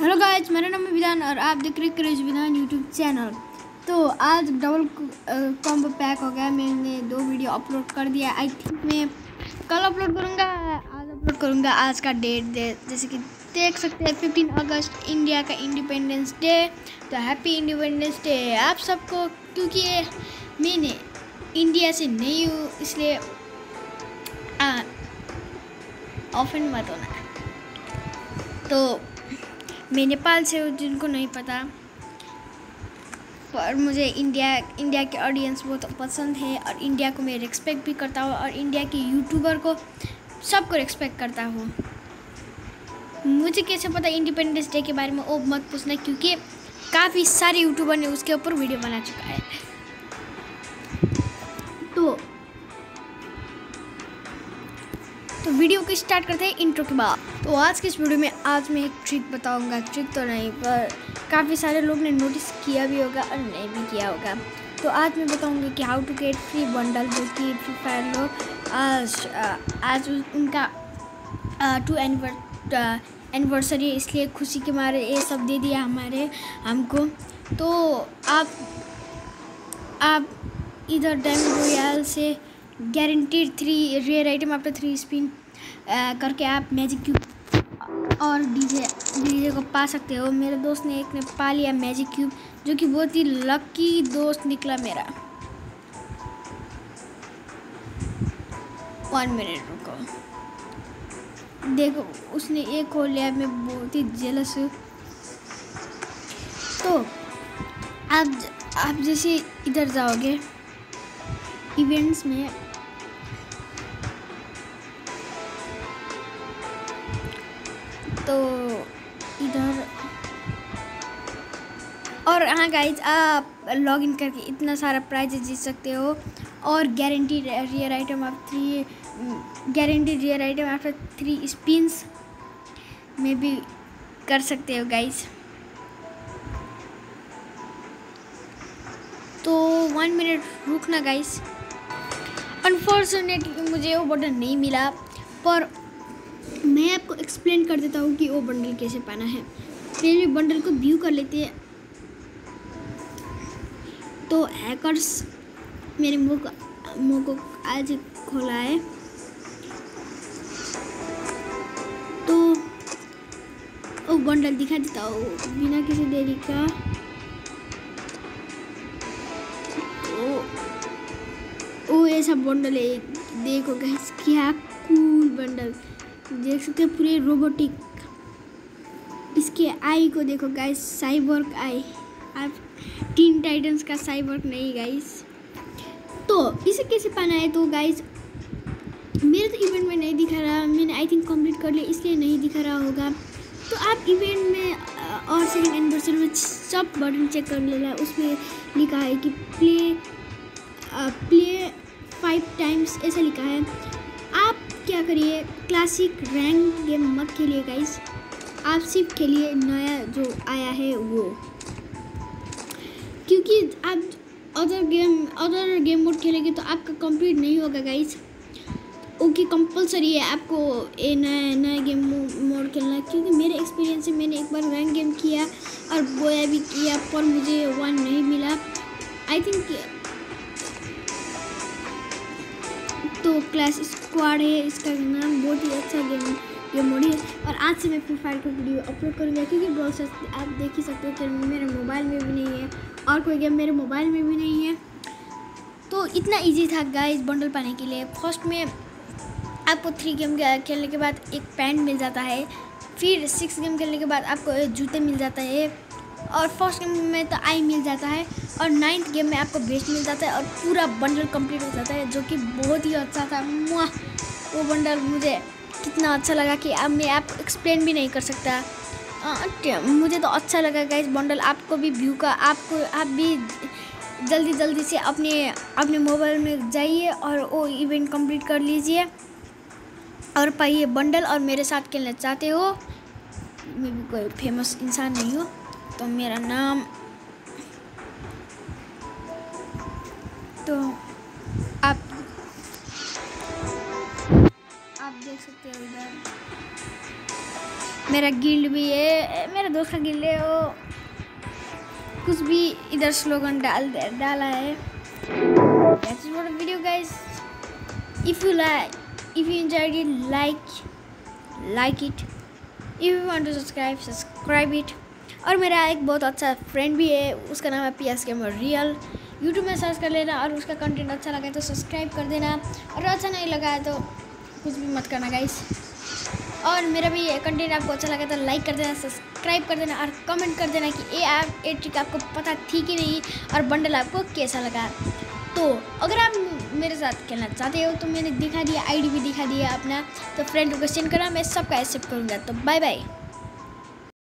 Hello guys, मेरा नाम है विधान और आप देख रहे हैं क्रेज विधान यूट्यूब चैनल। तो आज डबल कॉम्बो पैक हो गया। मैंने दो वीडियो अपलोड कर दिया। आई थिंक मैं कल अपलोड करूँगा, आज अपलोड करूँगा। आज का डेट दे, जैसे कि देख सकते हैं फिफ्टीन अगस्त इंडिया का इंडिपेंडेंस डे तो हैप्पी इंडिपेंडेंस डे आप सबको, क्योंकि मैंने इंडिया से नहीं हूँ, इसलिए ऑफेंड मत होना। तो मैं नेपाल से हूँ, जिनको नहीं पता। पर मुझे इंडिया इंडिया के ऑडियंस बहुत पसंद है और इंडिया को मैं रिस्पेक्ट भी करता हूँ और इंडिया के यूट्यूबर को सबको रिस्पेक्ट करता हूँ। मुझे कैसे पता इंडिपेंडेंस डे के बारे में वो मत पूछना, क्योंकि काफ़ी सारे यूट्यूबर ने उसके ऊपर वीडियो बना चुका है। तो तो वीडियो को स्टार्ट करते हैं इंट्रो के बाद। तो आज के इस वीडियो में आज मैं एक ट्रिक बताऊँगा। ट्रिक तो नहीं, पर काफ़ी सारे लोग ने नोटिस किया भी होगा और नहीं भी किया होगा। तो आज मैं बताऊँगा कि how to get free bundle जो कि फ्री फायर लोग आज आज उनका टू एनिवर्सरी इसलिए खुशी के मारे ये सब दे दिया हमारे, हमको। तो आप आप इधर डायमंड रॉयल से guaranteed three rare item after three spin करके आप मैजिक क्यूब और डीजे डीजे को पा सकते हो। मेरे दोस्त ने एक ने पा लिया मैजिक क्यूब जो कि बहुत ही लकी दोस्त निकला मेरा। वन मिनट रुको। देखो, उसने एक खोल लिया, मैं बहुत ही जेलस हूँ। तो आप आप जैसे इधर जाओगे इवेंट्स में तो इधर और हाँ गाइज़ आप लॉग इन करके इतना सारा प्राइज जीत सकते हो। और गारंटी रियर आइटम आप three guarantee rare item after three spins में भी कर सकते हो गाइज़ तो वन मिनट रुकना गाइस अनफॉर्चुनेटली मुझे वो बटन नहीं मिला, पर मैं आपको एक्सप्लेन कर देता हूँ कि वो बंडल कैसे पाना है। पहले बंडल को व्यू कर लेते हैं। तो हैकर्स मेरे मुँह मुँह को आज खोला है। तो वो बंडल दिखा देता हूँ बिना किसी देरी का। ओ ऐसा बंडल है, देखो गैस क्या कूल बंडल देख सकते हैं पूरे रोबोटिक। इसके आई को देखो गाइस साइबर्ग आई। आप टीन टाइटन्स का साइबर्ग नहीं गाइस तो इसे कैसे पाना है? तो गाइस मेरे तो इवेंट में नहीं दिखा रहा। मैंने आई थिंक कंप्लीट कर लिया इसलिए नहीं दिखा रहा होगा। तो आप इवेंट में और सेकेंड एनिवर्सरी में सब बटन चेक कर लेना। उसमें लिखा है कि प्ले आ, प्ले फाइव टाइम्स ऐसा लिखा है। क्या करिए? क्लासिक रैंक गेम मत खेलिए गाइस आप सिर्फ़ खेलिए, नया जो आया है वो। क्योंकि आप other game other game mode खेलेंगे तो आपका कंप्लीट नहीं होगा गाइस ओके कंपलसरी है आपको ये नया नया गेम मोड खेलना क्योंकि मेरे एक्सपीरियंस से मैंने एक बार रैंक गेम किया और बोया भी किया, पर मुझे वन नहीं मिला। आई थिंक तो क्लास स्क्वाड है, इसका नाम बहुत ही अच्छा गेम ये मोड है। और आज से मैं फ्री फायर का वीडियो अपलोड करूँगा, क्योंकि बहुत सस्ते आप देख ही सकते हो कि मेरे मोबाइल में भी नहीं है, और कोई गेम मेरे मोबाइल में भी नहीं है। तो इतना इजी था गाइस बंडल पाने के लिए। फ़र्स्ट में आपको थ्री गेम खेलने के बाद एक पैंट मिल जाता है, फिर सिक्स गेम खेलने के बाद आपको जूते मिल जाता है। और फ़र्स्ट गेम में तो आई मिल जाता है और नाइन्थ गेम में आपको बेस्ट मिल जाता है और पूरा बंडल कंप्लीट हो जाता है जो कि बहुत ही अच्छा था। मुआ वो बंडल मुझे कितना अच्छा लगा कि अब मैं आप एक्सप्लेन भी नहीं कर सकता। आ, मुझे तो अच्छा लगा इस बंडल आपको भी व्यू का आपको आप भी जल्दी जल्दी से अपने अपने मोबाइल में जाइए और वो इवेंट कंप्लीट कर लीजिए। और पाइए बंडल और मेरे साथ खेलना चाहते हो। मैं भी कोई फ़ेमस इंसान नहीं हूँ। तो मेरा नाम तो आप आप देख सकते हो इधर। मेरा गिल्ड भी है, मेरा दूसरा गिल्ड है, वो कुछ भी इधर स्लोगन डाल दे, डाला है। Video guys if you like if you enjoy it like like it if you want to subscribe subscribe it और मेरा एक बहुत अच्छा फ्रेंड भी है, उसका नाम है P S gamer real YouTube में सर्च कर लेना और उसका कंटेंट अच्छा लगा तो सब्सक्राइब कर देना। और अच्छा नहीं लगा तो कुछ भी मत करना गाइस और मेरा भी कंटेंट आपको अच्छा लगा तो लाइक कर देना सब्सक्राइब कर देना और कमेंट कर देना कि ये ऐप ये ट्रिक आपको पता थी कि नहीं और बंडल आपको कैसा लगा। तो अगर आप मेरे साथ खेलना चाहते हो तो मैंने दिखा दिया आईडी भी दिखा दिया अपना। तो फ्रेंड को क्वेश्चन करा मैं सबका एक्सेप्ट करूँगा। तो बाय बाय